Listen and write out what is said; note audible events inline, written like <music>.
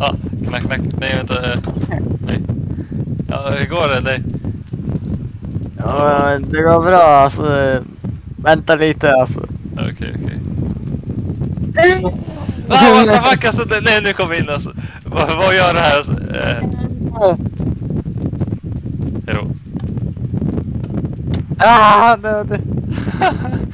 ah, knack, knack. Nej, vänta. Eh, nej. Ja, hur går det? Nej. Ja, det går bra alltså. Eh, vänta lite alltså. Okej, okej. <laughs> Ah, what the fuck alltså, nej nu kom vi in alltså. Vad, vad gör det här alltså? Eh, hejdå. Ah, det. <laughs>